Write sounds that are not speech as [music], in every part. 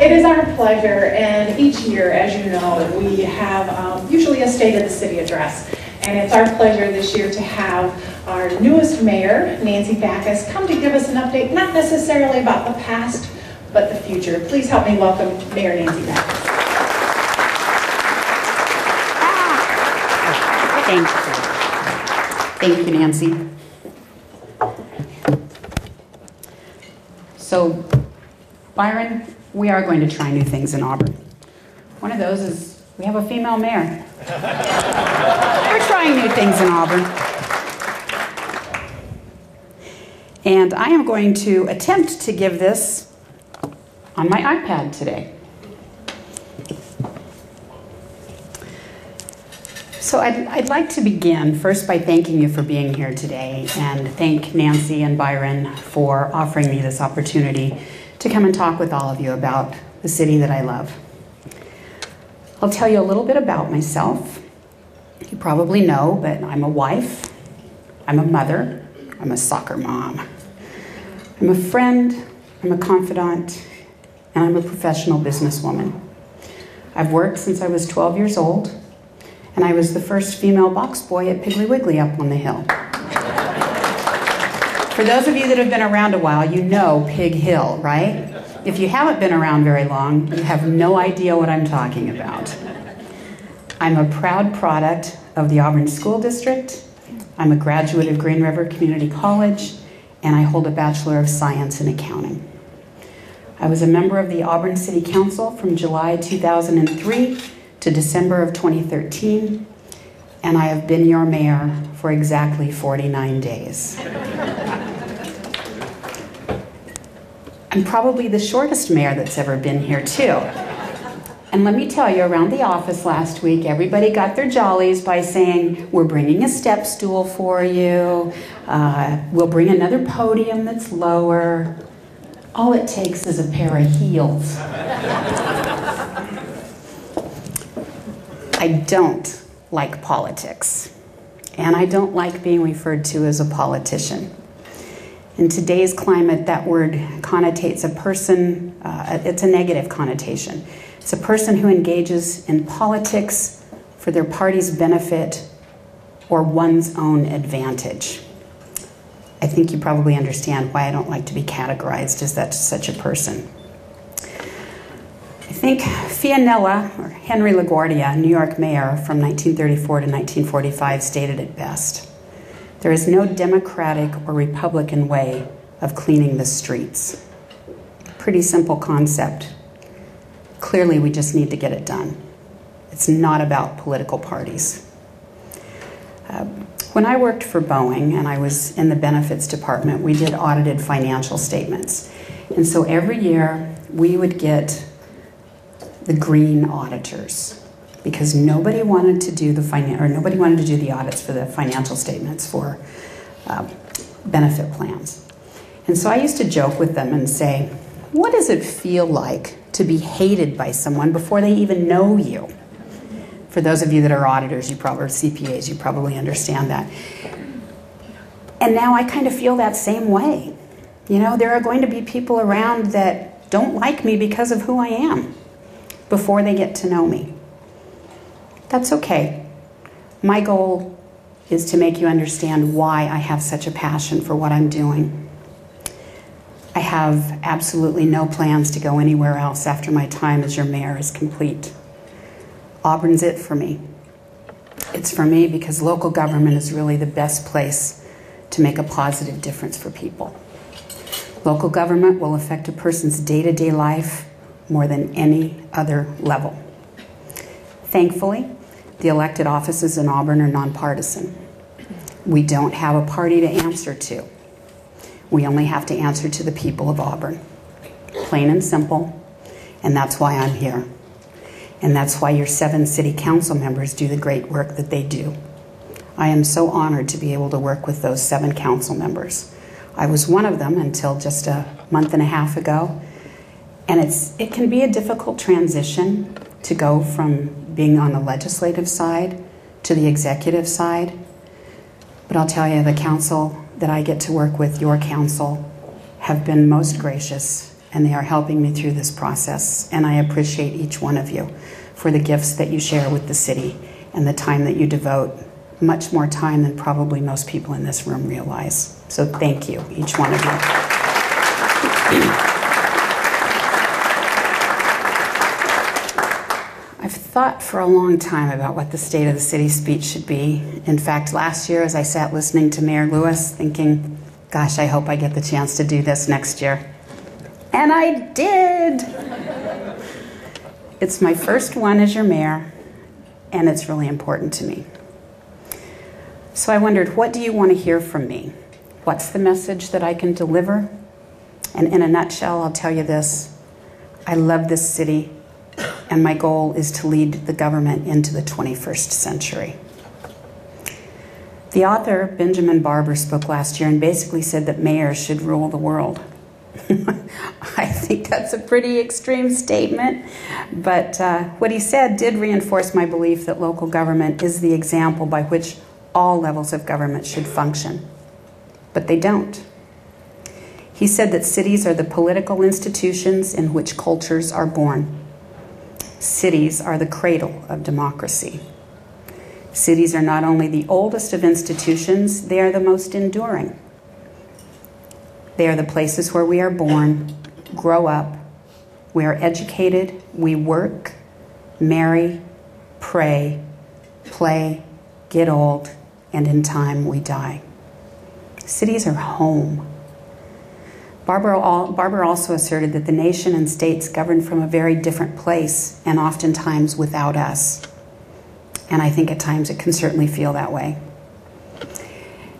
It is our pleasure, and each year, as you know, we have um, usually a State of the City address. And it's our pleasure this year to have our newest mayor, Nancy Backus, come to give us an update, not necessarily about the past, but the future. Please help me welcome Mayor Nancy Backus. Thank you. Thank you, Nancy. So, Byron, we are going to try new things in Auburn. One of those is we have a female mayor. [laughs] We're trying new things in Auburn. And I am going to attempt to give this on my iPad today. So I'd, I'd like to begin first by thanking you for being here today and thank Nancy and Byron for offering me this opportunity to come and talk with all of you about the city that I love. I'll tell you a little bit about myself. You probably know, but I'm a wife, I'm a mother, I'm a soccer mom, I'm a friend, I'm a confidant, and I'm a professional businesswoman. I've worked since I was 12 years old and I was the first female box boy at Piggly Wiggly up on the hill. For those of you that have been around a while, you know Pig Hill, right? If you haven't been around very long, you have no idea what I'm talking about. I'm a proud product of the Auburn School District. I'm a graduate of Green River Community College, and I hold a Bachelor of Science in Accounting. I was a member of the Auburn City Council from July 2003 to December of 2013, and I have been your mayor for exactly 49 days. I'm probably the shortest mayor that's ever been here, too. And let me tell you, around the office last week, everybody got their jollies by saying, We're bringing a step stool for you. Uh, we'll bring another podium that's lower. All it takes is a pair of heels. I don't like politics, and I don't like being referred to as a politician. In today's climate, that word connotates a person, uh, it's a negative connotation. It's a person who engages in politics for their party's benefit or one's own advantage. I think you probably understand why I don't like to be categorized as that such a person. I think Fiorello, or Henry LaGuardia, New York mayor from 1934 to 1945, stated it best. There is no democratic or republican way of cleaning the streets. Pretty simple concept. Clearly, we just need to get it done. It's not about political parties. Uh, when I worked for Boeing and I was in the benefits department, we did audited financial statements. And so every year we would get the green auditors because nobody wanted to do the finan- or nobody wanted to do the audits for the financial statements for uh, benefit plans. And so I used to joke with them and say, "What does it feel like to be hated by someone before they even know you?" For those of you that are auditors, you probably or CPAs, you probably understand that. And now I kind of feel that same way. You know, there are going to be people around that don't like me because of who I am before they get to know me. That's okay. My goal is to make you understand why I have such a passion for what I'm doing. I have absolutely no plans to go anywhere else after my time as your mayor is complete. Auburn's it for me. It's for me because local government is really the best place to make a positive difference for people. Local government will affect a person's day to day life more than any other level. Thankfully, the elected offices in Auburn are nonpartisan. We don't have a party to answer to. We only have to answer to the people of Auburn. Plain and simple, and that's why I'm here. And that's why your seven city council members do the great work that they do. I am so honored to be able to work with those seven council members. I was one of them until just a month and a half ago, and it's, it can be a difficult transition to go from being on the legislative side to the executive side. But I'll tell you, the council that I get to work with, your council, have been most gracious and they are helping me through this process. And I appreciate each one of you for the gifts that you share with the city and the time that you devote. Much more time than probably most people in this room realize. So thank you, each one of you. I've thought for a long time about what the State of the City speech should be. In fact, last year, as I sat listening to Mayor Lewis, thinking, gosh, I hope I get the chance to do this next year. And I did. It's my first one as your mayor, and it's really important to me. So I wondered, what do you want to hear from me? What's the message that I can deliver? And in a nutshell, I'll tell you this I love this city, and my goal is to lead the government into the 21st century. The author, Benjamin Barber, spoke last year and basically said that mayors should rule the world. [laughs] I think that's a pretty extreme statement, but uh, what he said did reinforce my belief that local government is the example by which all levels of government should function. But they don't. He said that cities are the political institutions in which cultures are born. Cities are the cradle of democracy. Cities are not only the oldest of institutions, they are the most enduring. They are the places where we are born, grow up, we are educated, we work, marry, pray, play, get old, and in time we die. Cities are home. Barber, Barber also asserted that the nation and states govern from a very different place and oftentimes without us. And I think at times it can certainly feel that way.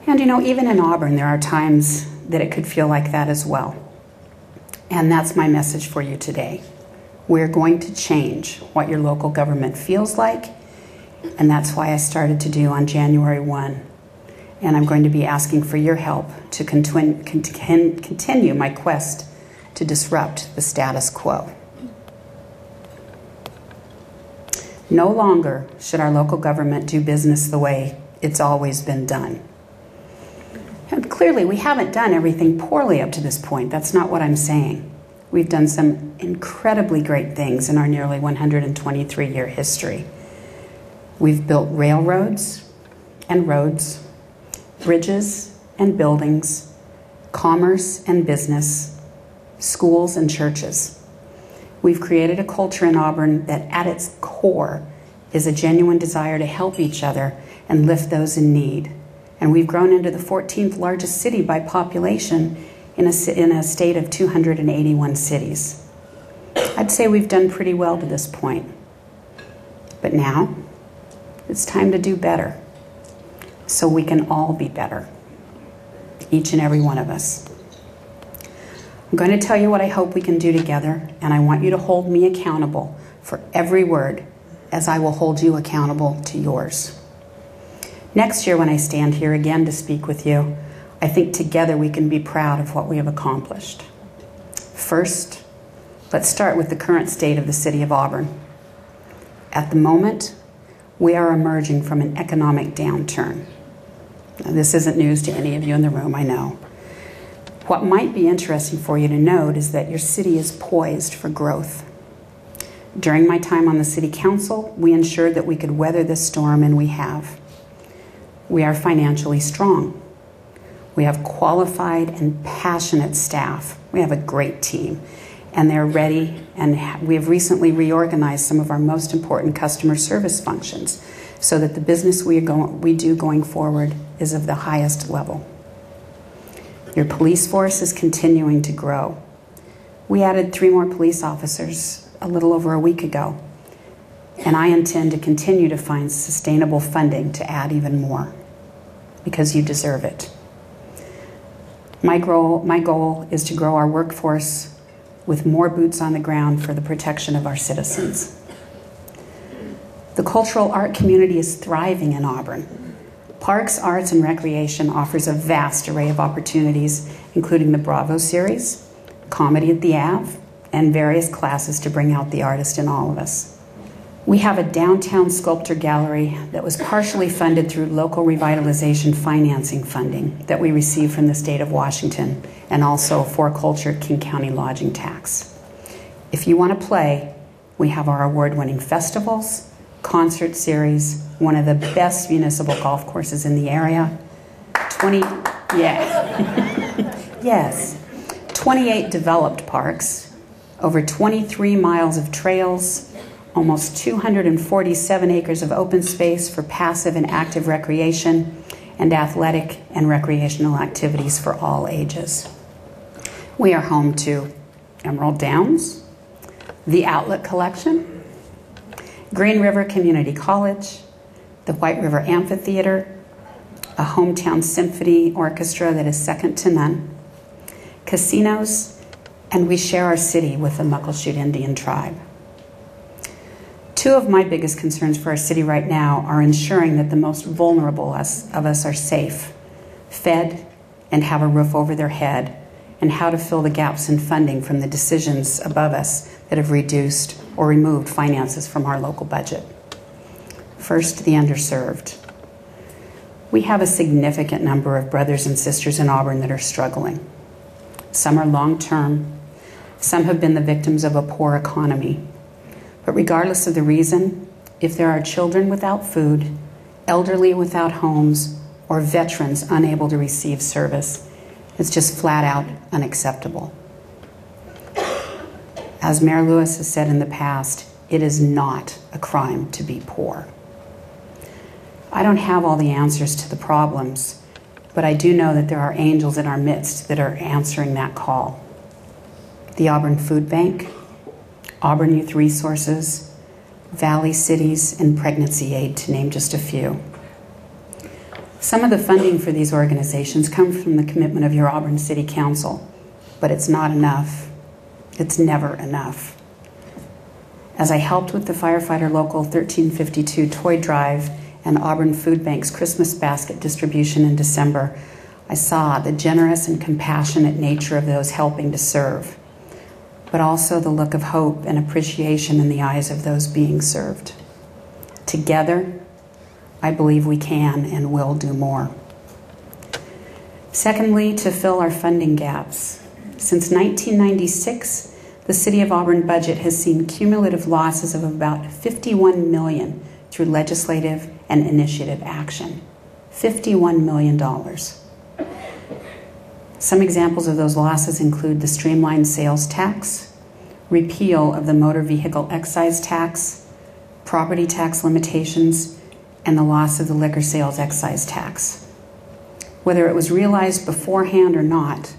And you know, even in Auburn, there are times that it could feel like that as well. And that's my message for you today. We're going to change what your local government feels like, and that's why I started to do on January 1. And I'm going to be asking for your help to continue my quest to disrupt the status quo. No longer should our local government do business the way it's always been done. And clearly, we haven't done everything poorly up to this point. That's not what I'm saying. We've done some incredibly great things in our nearly 123 year history. We've built railroads and roads, bridges and buildings, commerce and business, schools and churches. We've created a culture in Auburn that, at its core, is a genuine desire to help each other and lift those in need and we've grown into the 14th largest city by population in a, in a state of 281 cities. I'd say we've done pretty well to this point. But now, it's time to do better so we can all be better, each and every one of us. I'm going to tell you what I hope we can do together, and I want you to hold me accountable for every word as I will hold you accountable to yours. Next year, when I stand here again to speak with you, I think together we can be proud of what we have accomplished. First, let's start with the current state of the city of Auburn. At the moment, we are emerging from an economic downturn. This isn't news to any of you in the room, I know. What might be interesting for you to note is that your city is poised for growth. During my time on the city council, we ensured that we could weather this storm, and we have. We are financially strong. We have qualified and passionate staff. We have a great team, and they're ready. And we have recently reorganized some of our most important customer service functions so that the business we, going, we do going forward is of the highest level. Your police force is continuing to grow. We added three more police officers a little over a week ago, and I intend to continue to find sustainable funding to add even more because you deserve it. My goal, my goal is to grow our workforce with more boots on the ground for the protection of our citizens. The cultural art community is thriving in Auburn. Parks, Arts, and Recreation offers a vast array of opportunities, including the Bravo series, Comedy at the Ave, and various classes to bring out the artist in all of us. We have a downtown sculpture gallery that was partially funded through local revitalization financing funding that we received from the state of Washington and also 4Culture King County lodging tax. If you want to play, we have our award winning festivals, concert series, one of the best municipal golf courses in the area. 20, yeah. [laughs] yes. 28 developed parks, over 23 miles of trails, almost 247 acres of open space for passive and active recreation, and athletic and recreational activities for all ages. We are home to Emerald Downs, the Outlet Collection, Green River Community College, the White River Amphitheater, a hometown symphony orchestra that is second to none, casinos, and we share our city with the Muckleshoot Indian tribe. Two of my biggest concerns for our city right now are ensuring that the most vulnerable of us are safe, fed, and have a roof over their head, and how to fill the gaps in funding from the decisions above us that have reduced or removed finances from our local budget. First, the underserved. We have a significant number of brothers and sisters in Auburn that are struggling. Some are long term, some have been the victims of a poor economy but regardless of the reason, if there are children without food, elderly without homes, or veterans unable to receive service, it's just flat out unacceptable. As Mayor Lewis has said in the past, it is not a crime to be poor. I don't have all the answers to the problems, but I do know that there are angels in our midst that are answering that call. The Auburn Food Bank, Auburn Youth Resources, Valley Cities, and Pregnancy Aid, to name just a few. Some of the funding for these organizations comes from the commitment of your Auburn City Council, but it's not enough. It's never enough. As I helped with the Firefighter Local 1352 toy drive and Auburn Food Bank's Christmas basket distribution in December, I saw the generous and compassionate nature of those helping to serve but also the look of hope and appreciation in the eyes of those being served. Together, I believe we can and will do more. Secondly, to fill our funding gaps. Since 1996, the City of Auburn budget has seen cumulative losses of about 51 million through legislative and initiative action. $51 million. Some examples of those losses include the streamlined sales tax, repeal of the motor vehicle excise tax, property tax limitations, and the loss of the liquor sales excise tax. Whether it was realized beforehand or not,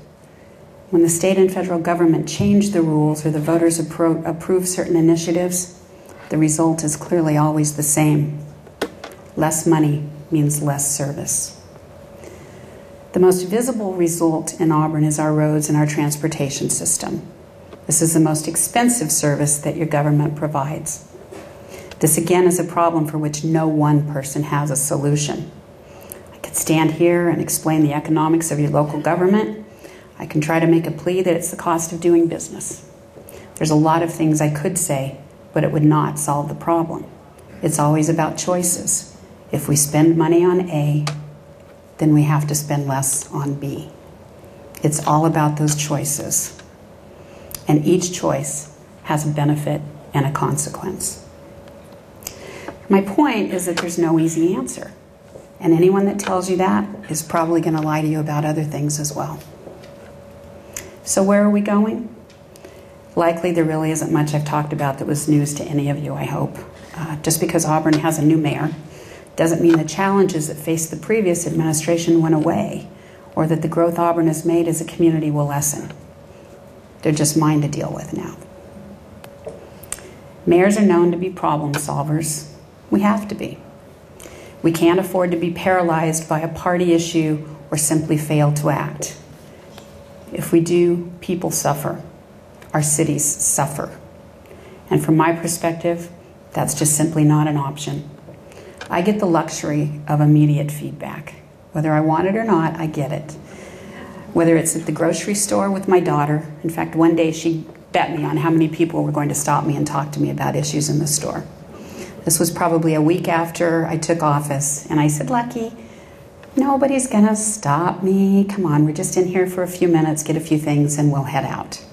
when the state and federal government change the rules or the voters appro- approve certain initiatives, the result is clearly always the same. Less money means less service. The most visible result in Auburn is our roads and our transportation system. This is the most expensive service that your government provides. This again is a problem for which no one person has a solution. I could stand here and explain the economics of your local government. I can try to make a plea that it's the cost of doing business. There's a lot of things I could say, but it would not solve the problem. It's always about choices. If we spend money on A, then we have to spend less on B. It's all about those choices. And each choice has a benefit and a consequence. My point is that there's no easy answer. And anyone that tells you that is probably going to lie to you about other things as well. So, where are we going? Likely, there really isn't much I've talked about that was news to any of you, I hope. Uh, just because Auburn has a new mayor doesn't mean the challenges that faced the previous administration went away or that the growth Auburn has made as a community will lessen. They're just mine to deal with now. Mayors are known to be problem solvers. We have to be. We can't afford to be paralyzed by a party issue or simply fail to act. If we do, people suffer. Our cities suffer. And from my perspective, that's just simply not an option. I get the luxury of immediate feedback. Whether I want it or not, I get it. Whether it's at the grocery store with my daughter, in fact, one day she bet me on how many people were going to stop me and talk to me about issues in the store. This was probably a week after I took office, and I said, Lucky, nobody's gonna stop me. Come on, we're just in here for a few minutes, get a few things, and we'll head out.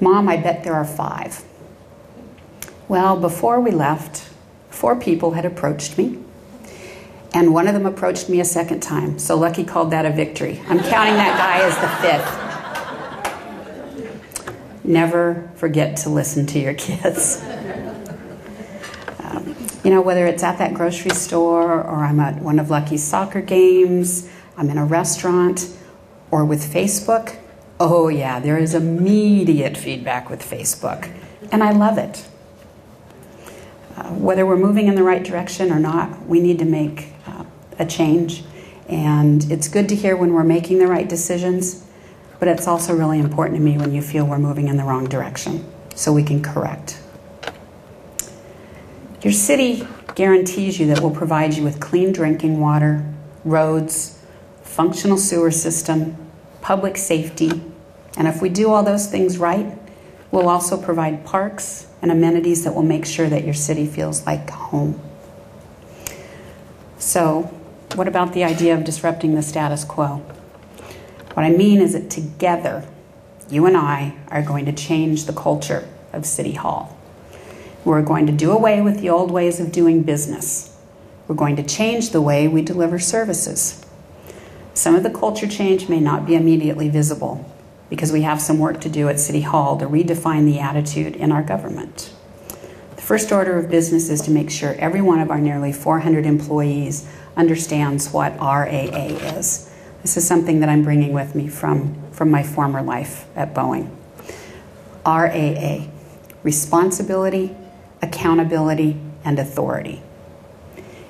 Mom, I bet there are five. Well, before we left, four people had approached me, and one of them approached me a second time. So Lucky called that a victory. I'm counting that guy as the fifth. Never forget to listen to your kids. [laughs] You know, whether it's at that grocery store or I'm at one of Lucky's soccer games, I'm in a restaurant, or with Facebook, oh yeah, there is immediate feedback with Facebook. And I love it. Uh, whether we're moving in the right direction or not, we need to make uh, a change. And it's good to hear when we're making the right decisions, but it's also really important to me when you feel we're moving in the wrong direction so we can correct. Your city guarantees you that we'll provide you with clean drinking water, roads, functional sewer system, public safety, and if we do all those things right, we'll also provide parks and amenities that will make sure that your city feels like home. So, what about the idea of disrupting the status quo? What I mean is that together, you and I are going to change the culture of City Hall. We're going to do away with the old ways of doing business. We're going to change the way we deliver services. Some of the culture change may not be immediately visible because we have some work to do at City Hall to redefine the attitude in our government. The first order of business is to make sure every one of our nearly 400 employees understands what RAA is. This is something that I'm bringing with me from, from my former life at Boeing. RAA responsibility, accountability, and authority.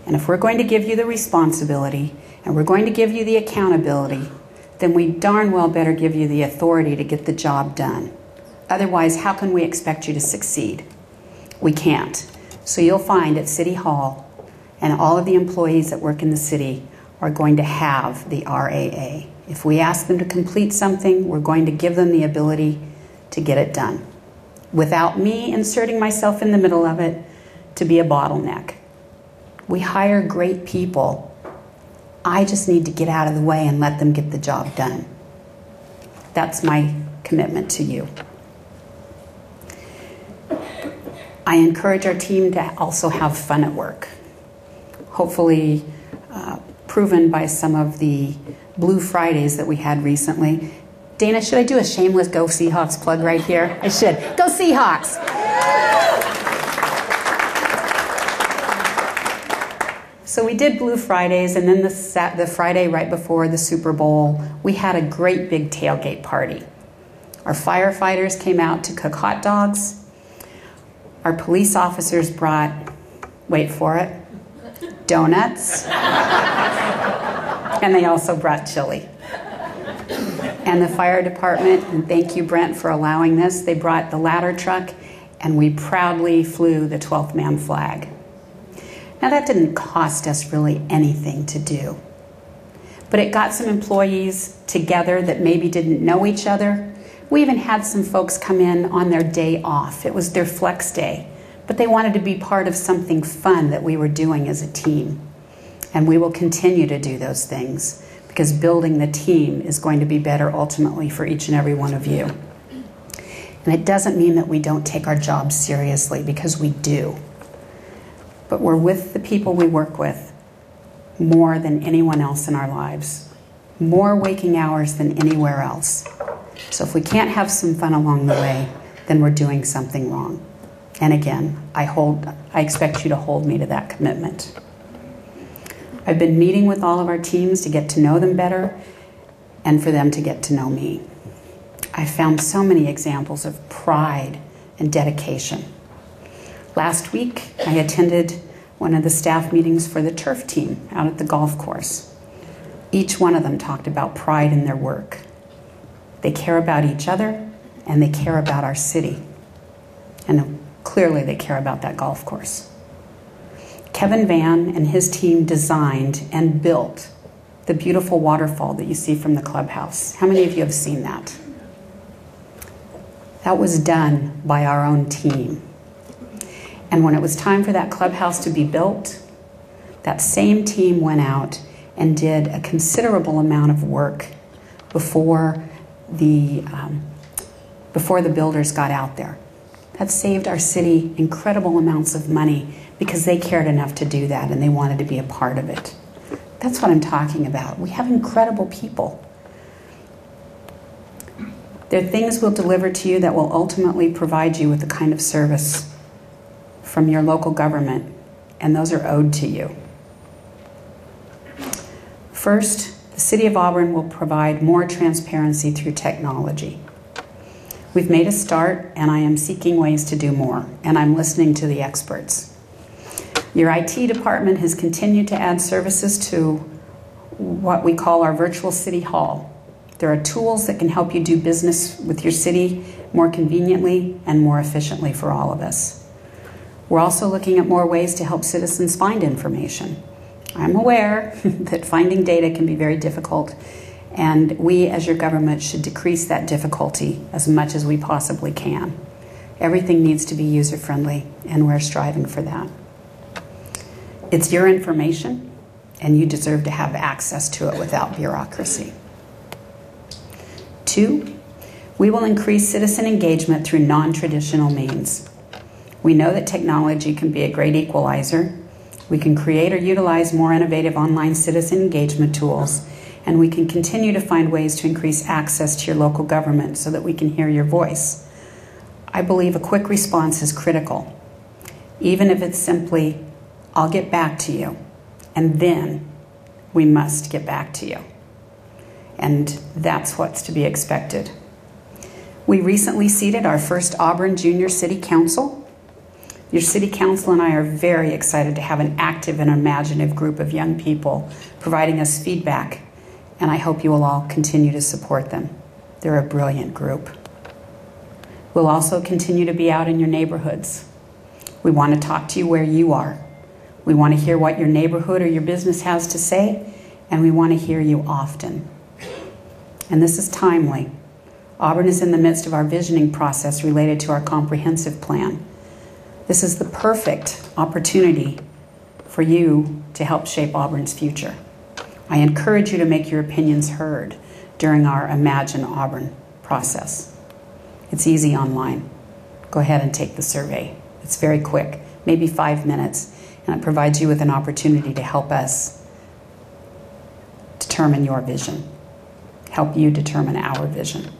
And if we're going to give you the responsibility and we're going to give you the accountability, then we darn well better give you the authority to get the job done. Otherwise, how can we expect you to succeed? We can't. So you'll find at City Hall and all of the employees that work in the city are going to have the RAA. If we ask them to complete something, we're going to give them the ability to get it done without me inserting myself in the middle of it to be a bottleneck. We hire great people. I just need to get out of the way and let them get the job done. That's my commitment to you. I encourage our team to also have fun at work. Hopefully, uh, proven by some of the Blue Fridays that we had recently. Dana, should I do a shameless Go Seahawks plug right here? I should. Go Seahawks! So we did Blue Fridays, and then the, the Friday right before the Super Bowl, we had a great big tailgate party. Our firefighters came out to cook hot dogs. Our police officers brought, wait for it, donuts. [laughs] and they also brought chili and the fire department, and thank you, Brent, for allowing this. They brought the ladder truck, and we proudly flew the 12th man flag. Now, that didn't cost us really anything to do, but it got some employees together that maybe didn't know each other. We even had some folks come in on their day off, it was their flex day, but they wanted to be part of something fun that we were doing as a team. And we will continue to do those things because building the team is going to be better ultimately for each and every one of you. And it doesn't mean that we don't take our jobs seriously because we do. But we're with the people we work with more than anyone else in our lives, more waking hours than anywhere else. So if we can't have some fun along the way, then we're doing something wrong. And again, I hold I expect you to hold me to that commitment. I've been meeting with all of our teams to get to know them better and for them to get to know me. I found so many examples of pride and dedication. Last week, I attended one of the staff meetings for the turf team out at the golf course. Each one of them talked about pride in their work. They care about each other and they care about our city. And clearly, they care about that golf course. Kevin Van and his team designed and built the beautiful waterfall that you see from the clubhouse. How many of you have seen that? That was done by our own team. And when it was time for that clubhouse to be built, that same team went out and did a considerable amount of work before the, um, before the builders got out there. That saved our city incredible amounts of money because they cared enough to do that and they wanted to be a part of it. That's what I'm talking about. We have incredible people. There are things we'll deliver to you that will ultimately provide you with the kind of service from your local government, and those are owed to you. First, the City of Auburn will provide more transparency through technology. We've made a start, and I am seeking ways to do more, and I'm listening to the experts. Your IT department has continued to add services to what we call our virtual city hall. There are tools that can help you do business with your city more conveniently and more efficiently for all of us. We're also looking at more ways to help citizens find information. I'm aware [laughs] that finding data can be very difficult, and we, as your government, should decrease that difficulty as much as we possibly can. Everything needs to be user friendly, and we're striving for that. It's your information, and you deserve to have access to it without bureaucracy. Two, we will increase citizen engagement through non traditional means. We know that technology can be a great equalizer. We can create or utilize more innovative online citizen engagement tools, and we can continue to find ways to increase access to your local government so that we can hear your voice. I believe a quick response is critical, even if it's simply, I'll get back to you, and then we must get back to you. And that's what's to be expected. We recently seated our first Auburn Junior City Council. Your City Council and I are very excited to have an active and imaginative group of young people providing us feedback, and I hope you will all continue to support them. They're a brilliant group. We'll also continue to be out in your neighborhoods. We want to talk to you where you are. We want to hear what your neighborhood or your business has to say, and we want to hear you often. And this is timely. Auburn is in the midst of our visioning process related to our comprehensive plan. This is the perfect opportunity for you to help shape Auburn's future. I encourage you to make your opinions heard during our Imagine Auburn process. It's easy online. Go ahead and take the survey. It's very quick, maybe five minutes, and it provides you with an opportunity to help us determine your vision, help you determine our vision.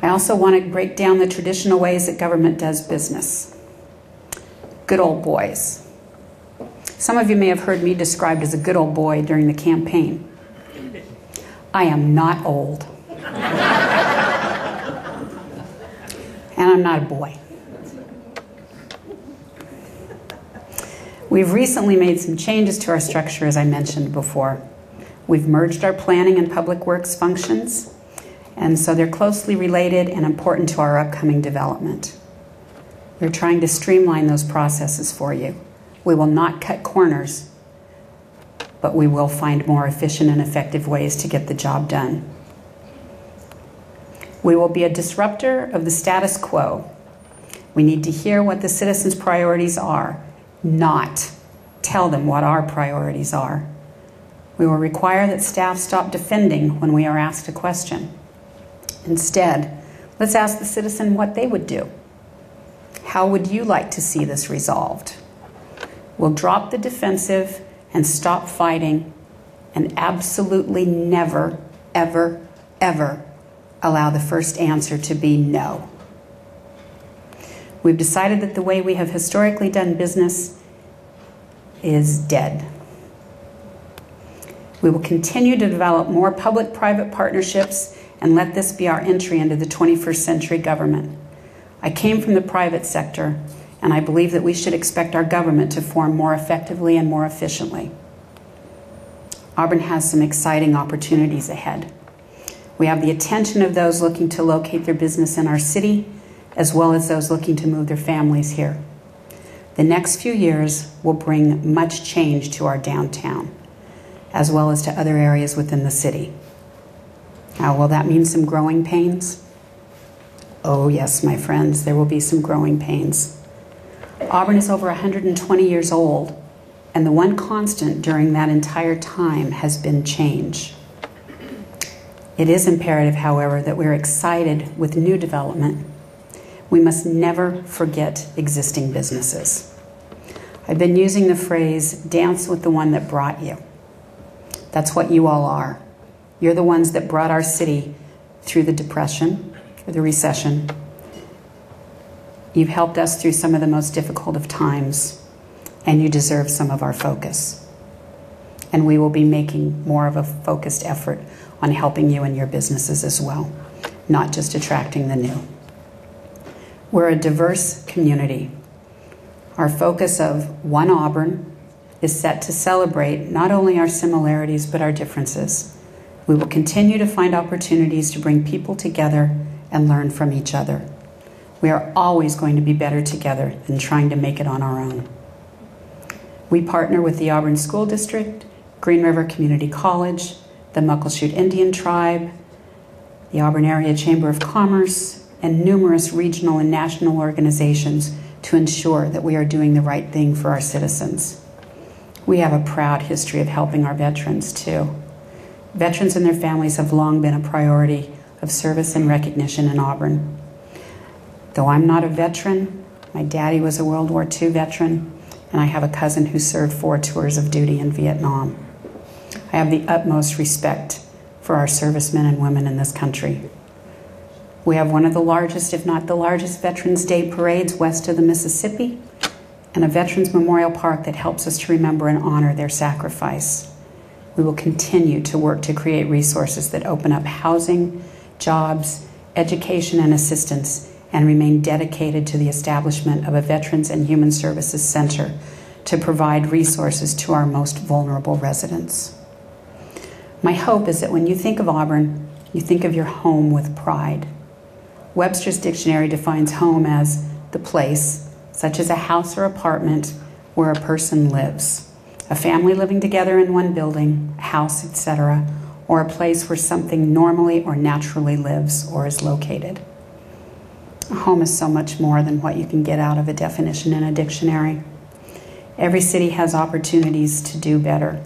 I also want to break down the traditional ways that government does business. Good old boys. Some of you may have heard me described as a good old boy during the campaign. I am not old. [laughs] and I'm not a boy. We've recently made some changes to our structure, as I mentioned before. We've merged our planning and public works functions and so they're closely related and important to our upcoming development. We're trying to streamline those processes for you. We will not cut corners, but we will find more efficient and effective ways to get the job done. We will be a disruptor of the status quo. We need to hear what the citizens' priorities are, not tell them what our priorities are. We will require that staff stop defending when we are asked a question. Instead, let's ask the citizen what they would do. How would you like to see this resolved? We'll drop the defensive and stop fighting and absolutely never, ever, ever allow the first answer to be no. We've decided that the way we have historically done business is dead. We will continue to develop more public private partnerships and let this be our entry into the 21st century government. I came from the private sector, and I believe that we should expect our government to form more effectively and more efficiently. Auburn has some exciting opportunities ahead. We have the attention of those looking to locate their business in our city, as well as those looking to move their families here. The next few years will bring much change to our downtown, as well as to other areas within the city. Now, will that mean some growing pains? Oh, yes, my friends, there will be some growing pains. Auburn is over 120 years old, and the one constant during that entire time has been change. It is imperative, however, that we're excited with new development. We must never forget existing businesses. I've been using the phrase dance with the one that brought you. That's what you all are. You're the ones that brought our city through the Depression, or the recession. You've helped us through some of the most difficult of times, and you deserve some of our focus. And we will be making more of a focused effort on helping you and your businesses as well, not just attracting the new. We're a diverse community. Our focus of One Auburn is set to celebrate not only our similarities but our differences. We will continue to find opportunities to bring people together and learn from each other. We are always going to be better together than trying to make it on our own. We partner with the Auburn School District, Green River Community College, the Muckleshoot Indian Tribe, the Auburn Area Chamber of Commerce, and numerous regional and national organizations to ensure that we are doing the right thing for our citizens. We have a proud history of helping our veterans, too. Veterans and their families have long been a priority of service and recognition in Auburn. Though I'm not a veteran, my daddy was a World War II veteran, and I have a cousin who served four tours of duty in Vietnam. I have the utmost respect for our servicemen and women in this country. We have one of the largest, if not the largest, Veterans Day parades west of the Mississippi and a Veterans Memorial Park that helps us to remember and honor their sacrifice. We will continue to work to create resources that open up housing, jobs, education, and assistance, and remain dedicated to the establishment of a Veterans and Human Services Center to provide resources to our most vulnerable residents. My hope is that when you think of Auburn, you think of your home with pride. Webster's dictionary defines home as the place, such as a house or apartment, where a person lives. A family living together in one building, a house, etc., or a place where something normally or naturally lives or is located. A home is so much more than what you can get out of a definition in a dictionary. Every city has opportunities to do better.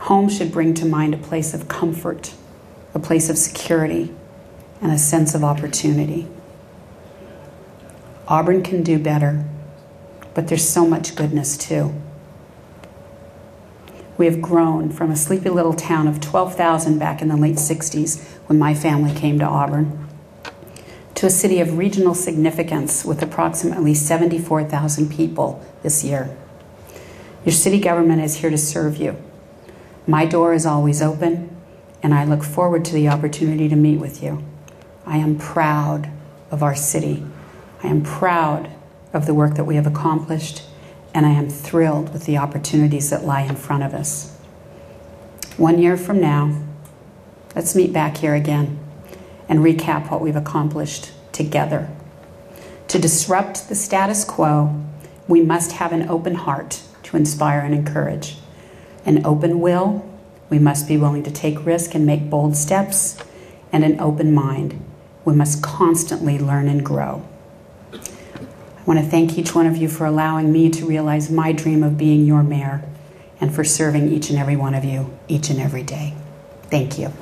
Home should bring to mind a place of comfort, a place of security, and a sense of opportunity. Auburn can do better, but there's so much goodness too. We have grown from a sleepy little town of 12,000 back in the late 60s when my family came to Auburn to a city of regional significance with approximately 74,000 people this year. Your city government is here to serve you. My door is always open, and I look forward to the opportunity to meet with you. I am proud of our city. I am proud of the work that we have accomplished, and I am thrilled with the opportunities that lie in front of us. One year from now, let's meet back here again and recap what we've accomplished together. To disrupt the status quo, we must have an open heart to inspire and encourage, an open will. We must be willing to take risk and make bold steps, and an open mind we must constantly learn and grow. I want to thank each one of you for allowing me to realize my dream of being your mayor and for serving each and every one of you each and every day. Thank you.